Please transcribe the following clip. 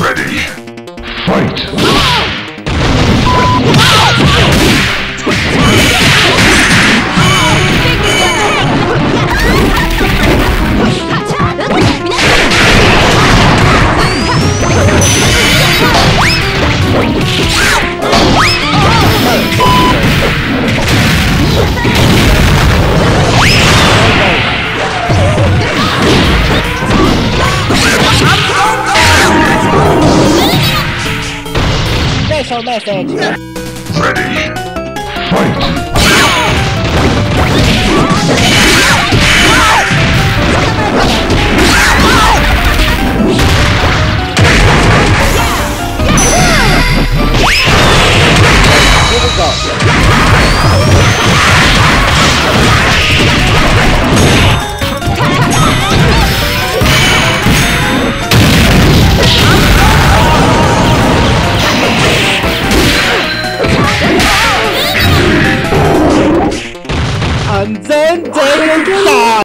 Ready. Fight. Special message. Ready. Fight. Here we go. 反正这个傻。